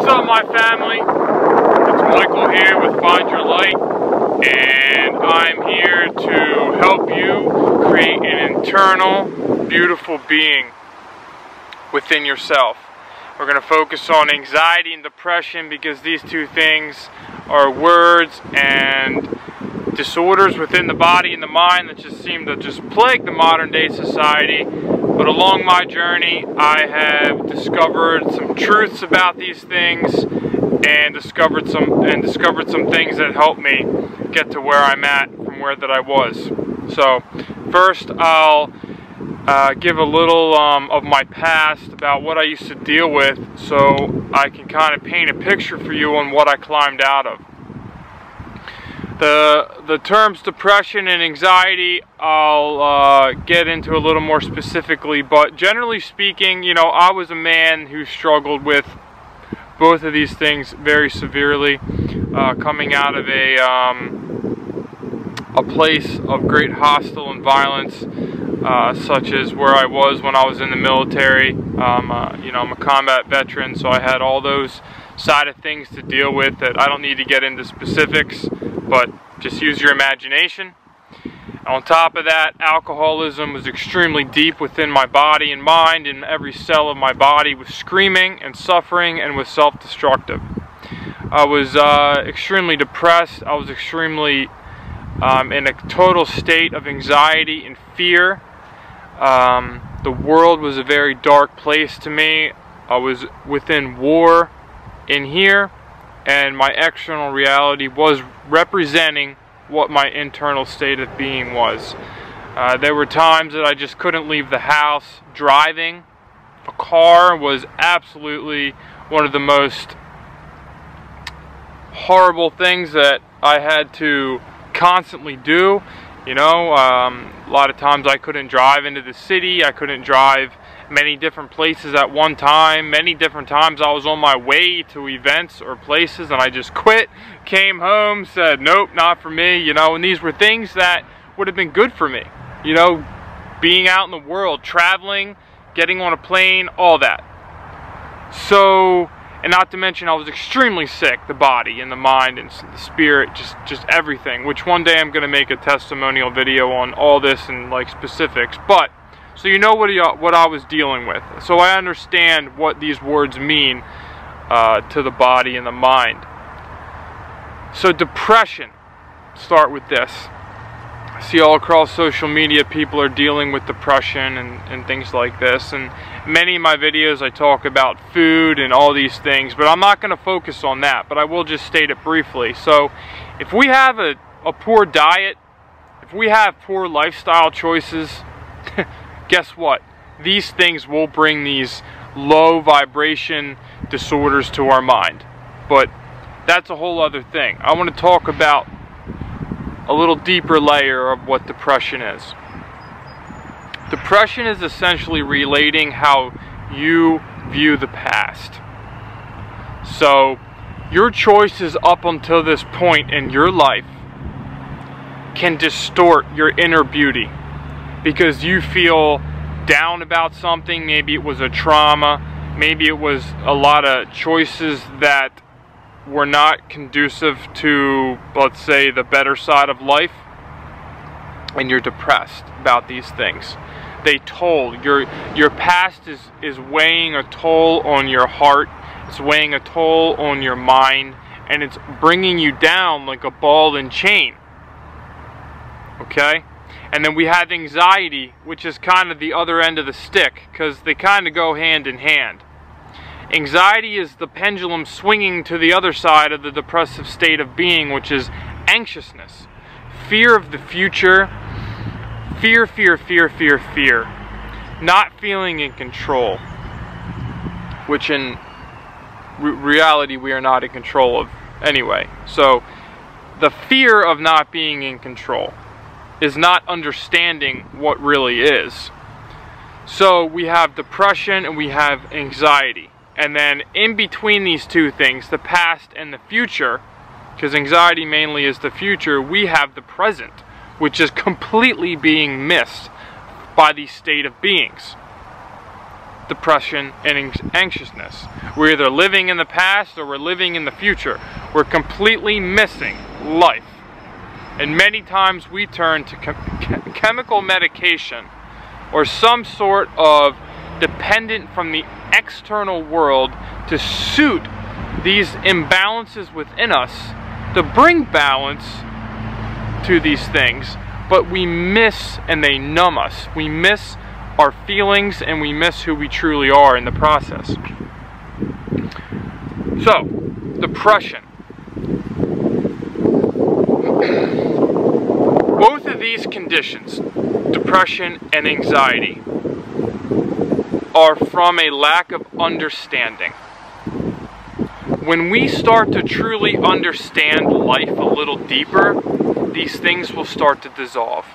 What's up, my family? It's Michael here with Find Your Light, and I'm here to help you create an internal, beautiful being within yourself. We're going to focus on anxiety and depression because these two things are words and disorders within the body and the mind that just seem to just plague the modern day society. But along my journey, I have discovered some truths about these things and discovered some and discovered some things that helped me get to where I'm at from where that I was. So, first I'll uh, give a little um, of my past about what I used to deal with so I can kind of paint a picture for you on what I climbed out of. The, the terms depression and anxiety I'll uh, get into a little more specifically, but generally speaking, you know, I was a man who struggled with both of these things very severely, uh, coming out of a, um, a place of great hostile and violence, uh, such as where I was when I was in the military. Um, uh, you know, I'm a combat veteran, so I had all those side of things to deal with that I don't need to get into specifics but just use your imagination. On top of that, alcoholism was extremely deep within my body and mind, and every cell of my body was screaming and suffering and was self-destructive. I was uh, extremely depressed. I was extremely um, in a total state of anxiety and fear. Um, the world was a very dark place to me. I was within war in here and my external reality was representing what my internal state of being was. Uh, there were times that I just couldn't leave the house. Driving a car was absolutely one of the most horrible things that I had to constantly do. You know, um, a lot of times I couldn't drive into the city, I couldn't drive many different places at one time. Many different times I was on my way to events or places and I just quit, came home, said, nope, not for me, you know, and these were things that would have been good for me. You know, being out in the world, traveling, getting on a plane, all that. So, and not to mention I was extremely sick, the body and the mind and the spirit, just just everything, which one day I'm going to make a testimonial video on all this and like specifics, but so you know what, he, what I was dealing with. So I understand what these words mean uh, to the body and the mind. So depression, start with this. I see all across social media people are dealing with depression and, and things like this. And many of my videos I talk about food and all these things, but I'm not going to focus on that, but I will just state it briefly. So if we have a, a poor diet, if we have poor lifestyle choices, guess what? These things will bring these low vibration disorders to our mind. But that's a whole other thing. I want to talk about a little deeper layer of what depression is. Depression is essentially relating how you view the past. So, your choices up until this point in your life can distort your inner beauty because you feel down about something. Maybe it was a trauma. Maybe it was a lot of choices that were not conducive to, let's say, the better side of life. And you're depressed about these things. They toll. Your, your past is, is weighing a toll on your heart. It's weighing a toll on your mind. And it's bringing you down like a ball and chain. Okay? And then we have anxiety, which is kind of the other end of the stick, because they kind of go hand in hand. Anxiety is the pendulum swinging to the other side of the depressive state of being, which is anxiousness, fear of the future, fear, fear, fear, fear, fear, not feeling in control, which in re reality we are not in control of anyway. So, the fear of not being in control is not understanding what really is. So we have depression and we have anxiety. And then in between these two things, the past and the future, because anxiety mainly is the future, we have the present, which is completely being missed by these state of beings. depression, and anxiousness. We're either living in the past or we're living in the future. We're completely missing life. And many times we turn to chem chemical medication or some sort of dependent from the external world to suit these imbalances within us to bring balance to these things but we miss and they numb us. We miss our feelings and we miss who we truly are in the process. So, depression. Both of these conditions, depression and anxiety, are from a lack of understanding. When we start to truly understand life a little deeper, these things will start to dissolve.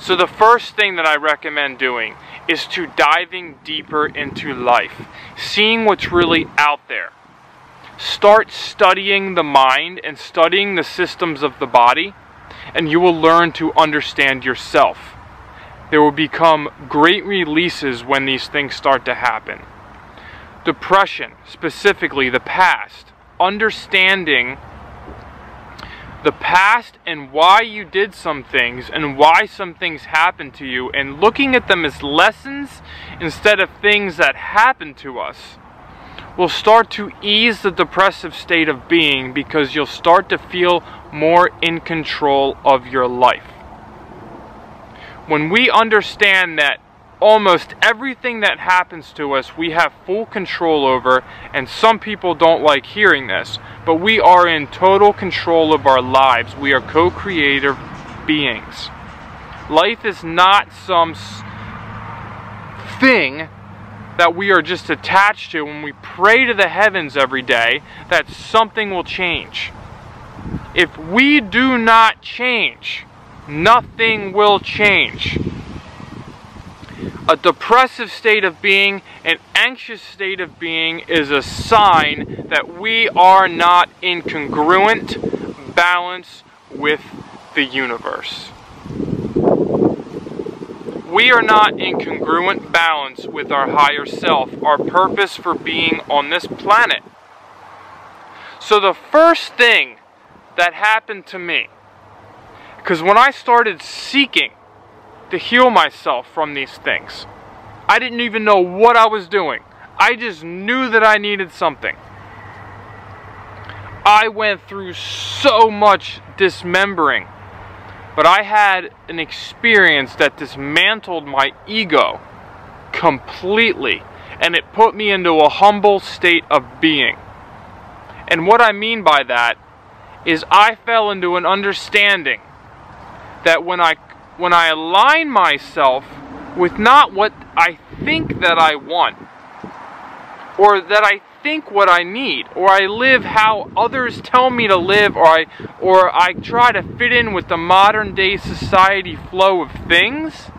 So the first thing that I recommend doing is to diving deeper into life, seeing what's really out there. Start studying the mind and studying the systems of the body, and you will learn to understand yourself. There will become great releases when these things start to happen. Depression, specifically the past, understanding the past and why you did some things and why some things happened to you and looking at them as lessons instead of things that happened to us will start to ease the depressive state of being because you'll start to feel more in control of your life. When we understand that almost everything that happens to us we have full control over and some people don't like hearing this but we are in total control of our lives. We are co-creative beings. Life is not some thing that we are just attached to when we pray to the heavens every day that something will change if we do not change nothing will change a depressive state of being, an anxious state of being is a sign that we are not in congruent balance with the universe. We are not in congruent balance with our higher self, our purpose for being on this planet. So the first thing that happened to me, because when I started seeking to heal myself from these things. I didn't even know what I was doing. I just knew that I needed something. I went through so much dismembering, but I had an experience that dismantled my ego completely, and it put me into a humble state of being. And what I mean by that is I fell into an understanding that when I when I align myself with not what I think that I want, or that I think what I need, or I live how others tell me to live, or I, or I try to fit in with the modern day society flow of things.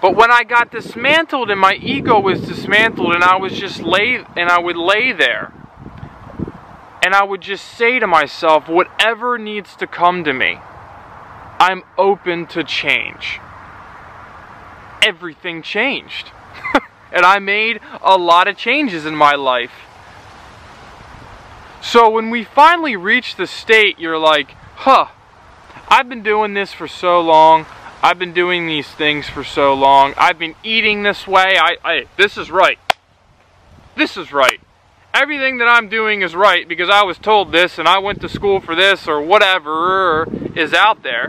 But when I got dismantled and my ego was dismantled and I was just lay and I would lay there and I would just say to myself whatever needs to come to me I'm open to change. Everything changed. and I made a lot of changes in my life. So when we finally reach the state, you're like, huh, I've been doing this for so long. I've been doing these things for so long. I've been eating this way. I, I this is right. This is right. Everything that I'm doing is right because I was told this and I went to school for this or whatever is out there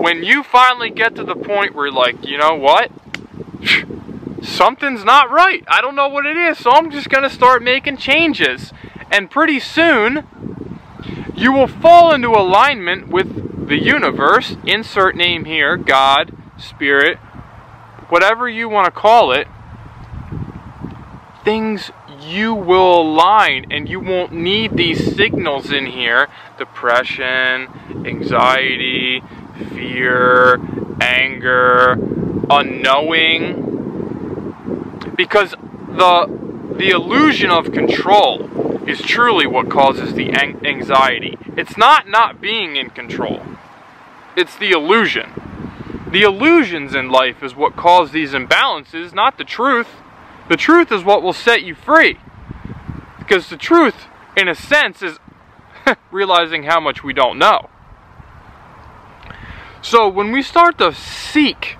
when you finally get to the point where like, you know what? Something's not right. I don't know what it is, so I'm just going to start making changes. And pretty soon, you will fall into alignment with the universe, insert name here, God, Spirit, whatever you want to call it, things you will align and you won't need these signals in here depression, anxiety, fear, anger, unknowing. Because the the illusion of control is truly what causes the anxiety. It's not not being in control. It's the illusion. The illusions in life is what cause these imbalances, not the truth. The truth is what will set you free. Because the truth, in a sense, is realizing how much we don't know. So when we start to seek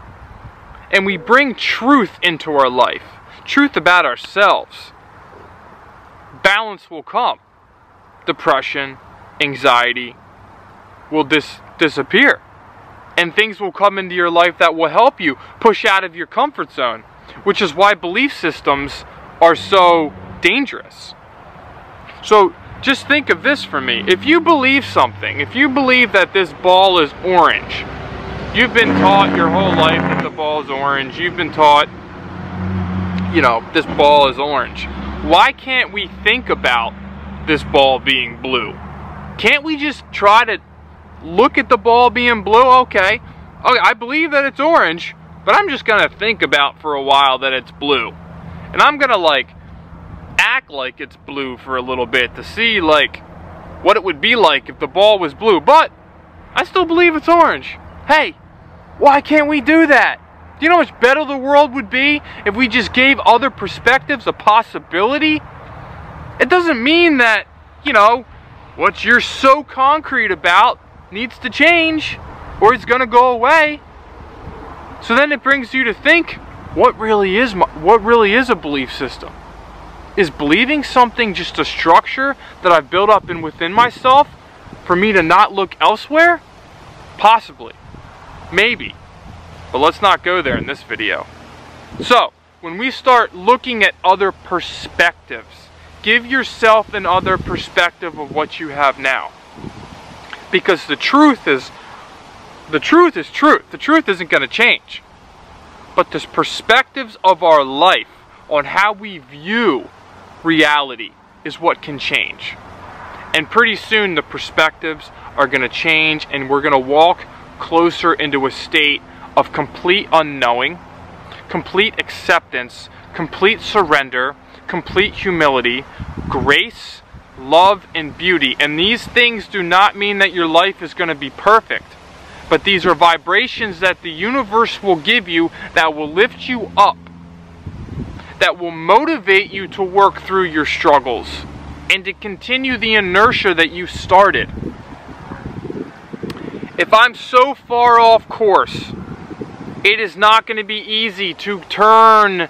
and we bring truth into our life, truth about ourselves, balance will come. Depression, anxiety will dis disappear. And things will come into your life that will help you push out of your comfort zone, which is why belief systems are so dangerous. So just think of this for me. If you believe something, if you believe that this ball is orange, you've been taught your whole life that the ball is orange, you've been taught, you know, this ball is orange. Why can't we think about this ball being blue? Can't we just try to look at the ball being blue? Okay, okay, I believe that it's orange, but I'm just gonna think about for a while that it's blue. And I'm gonna like act like it's blue for a little bit to see like what it would be like if the ball was blue. But I still believe it's orange. Hey, why can't we do that? Do you know how much better the world would be if we just gave other perspectives a possibility? It doesn't mean that, you know, what you're so concrete about needs to change or it's going to go away. So then it brings you to think, what really is what really is a belief system? Is believing something just a structure that I've built up in within myself for me to not look elsewhere? Possibly. Maybe. But let's not go there in this video. So, when we start looking at other perspectives, give yourself another perspective of what you have now. Because the truth is, the truth is truth. The truth isn't going to change. But the perspectives of our life on how we view reality is what can change. And pretty soon the perspectives are going to change and we're going to walk closer into a state of complete unknowing, complete acceptance, complete surrender, complete humility, grace, love, and beauty. And these things do not mean that your life is going to be perfect. But these are vibrations that the universe will give you that will lift you up that will motivate you to work through your struggles and to continue the inertia that you started. If I'm so far off course, it is not going to be easy to turn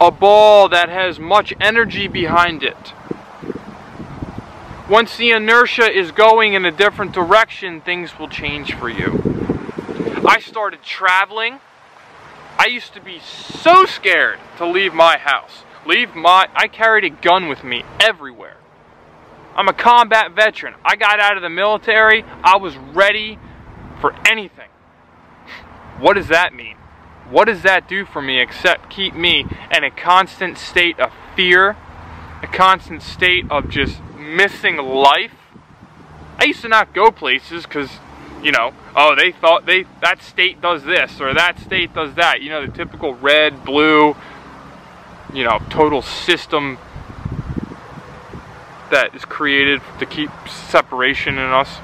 a ball that has much energy behind it. Once the inertia is going in a different direction, things will change for you. I started traveling I used to be so scared to leave my house. Leave my, I carried a gun with me everywhere. I'm a combat veteran. I got out of the military. I was ready for anything. What does that mean? What does that do for me except keep me in a constant state of fear, a constant state of just missing life? I used to not go places because you know, oh, they thought they that state does this or that state does that. You know, the typical red, blue, you know, total system that is created to keep separation in us.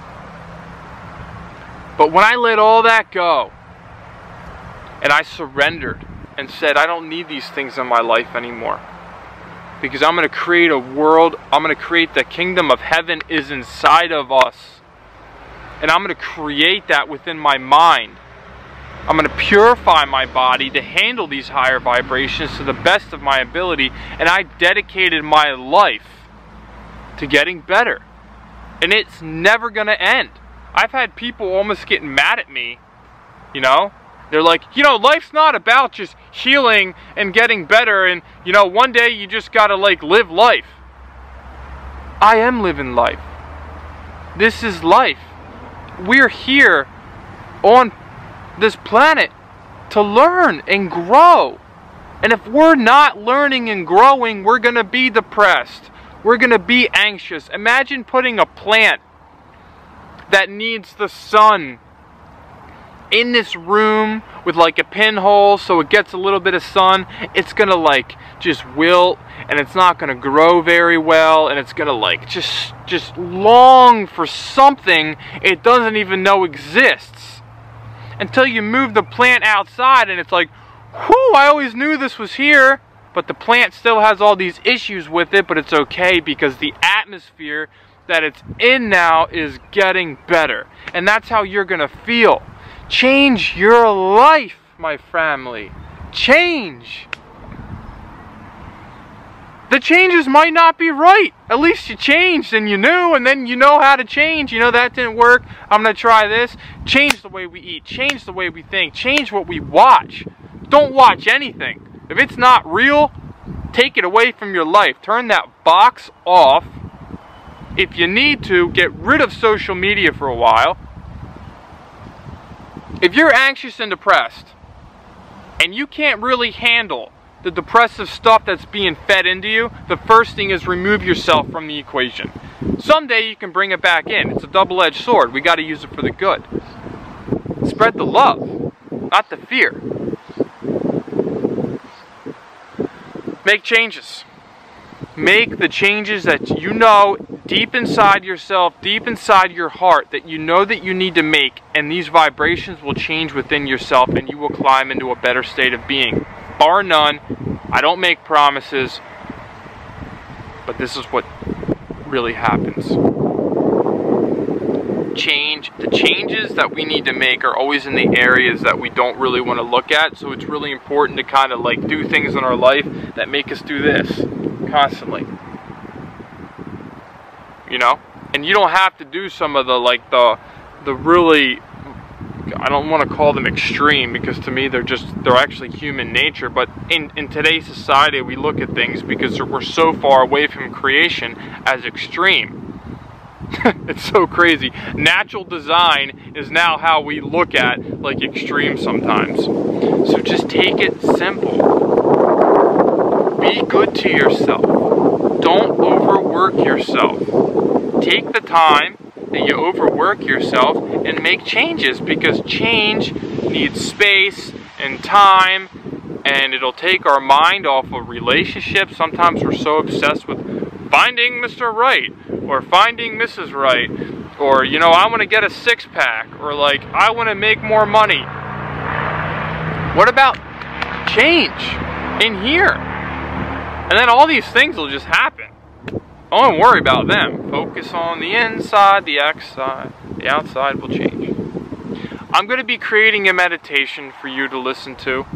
But when I let all that go and I surrendered and said, I don't need these things in my life anymore. Because I'm going to create a world, I'm going to create the kingdom of heaven is inside of us and I'm going to create that within my mind. I'm going to purify my body to handle these higher vibrations to the best of my ability, and I dedicated my life to getting better. And it's never going to end. I've had people almost getting mad at me, you know? They're like, you know, life's not about just healing and getting better, and, you know, one day you just got to, like, live life. I am living life. This is life we're here on this planet to learn and grow. And if we're not learning and growing, we're going to be depressed. We're going to be anxious. Imagine putting a plant that needs the sun in this room with like a pinhole so it gets a little bit of sun. It's to like just wilt and it's not to grow very well and it's to like just just long for something it doesn't even know exists until you move the plant outside and it's like, whew, I always knew this was here. But the plant still has all these issues with it, but it's okay because the atmosphere that it's in now is getting better. And that's how you're to feel. Change your life, my family. Change. The changes might not be right. At least you changed and you knew, and then you know how to change. You know that didn't work. I'm going to try this. Change the way we eat. Change the way we think. Change what we watch. Don't watch anything. If it's not real, take it away from your life. Turn that box off. If you need to, get rid of social media for a while. If you're anxious and depressed, and you can't really handle the depressive stuff that's being fed into you, the first thing is remove yourself from the equation. Someday you can bring it back in. It's a double-edged sword. We got to use it for the good. Spread the love, not the fear. Make changes. Make the changes that you know deep inside yourself, deep inside your heart, that you know that you need to make, and these vibrations will change within yourself and you will climb into a better state of being. Bar none. I don't make promises, but this is what really happens change, the changes that we need to make are always in the areas that we don't really want to look at. So it's really important to kind of like do things in our life that make us do this constantly. You know? And you don't have to do some of the like the the really I don't want to call them extreme because to me they're just they're actually human nature but in in today's society we look at things because we're so far away from creation as extreme it's so crazy. Natural design is now how we look at like extreme sometimes. So just take it simple. Be good to yourself. Overwork yourself. Take the time that you overwork yourself and make changes because change needs space and time and it'll take our mind off of relationships. Sometimes we're so obsessed with finding Mr. Right or finding Mrs. Right, or, you know, I want to get a six pack, or like, I want to make more money. What about change in here? And then all these things will just happen. Oh, don't worry about them. Focus on the inside, the outside. The outside will change. I'm going to be creating a meditation for you to listen to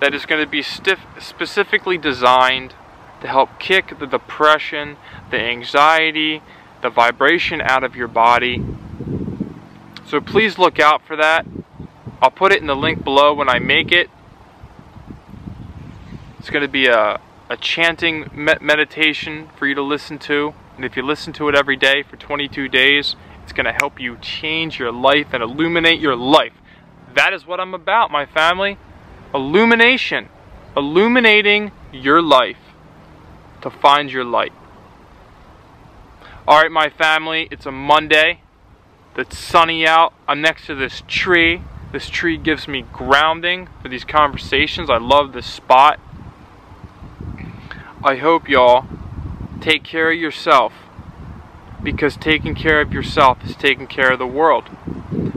that is going to be specifically designed to help kick the depression, the anxiety, the vibration out of your body. So please look out for that. I'll put it in the link below when I make it. It's going to be a, a chanting meditation for you to listen to. And if you listen to it every day for 22 days, it's going to help you change your life and illuminate your life. That is what I'm about, my family. Illumination. Illuminating your life to find your light. Alright, my family, it's a Monday. It's sunny out. I'm next to this tree. This tree gives me grounding for these conversations. I love this spot. I hope y'all take care of yourself because taking care of yourself is taking care of the world.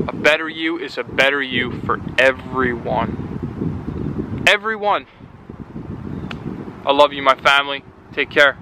A better you is a better you for everyone. Everyone. I love you, my family. Take care.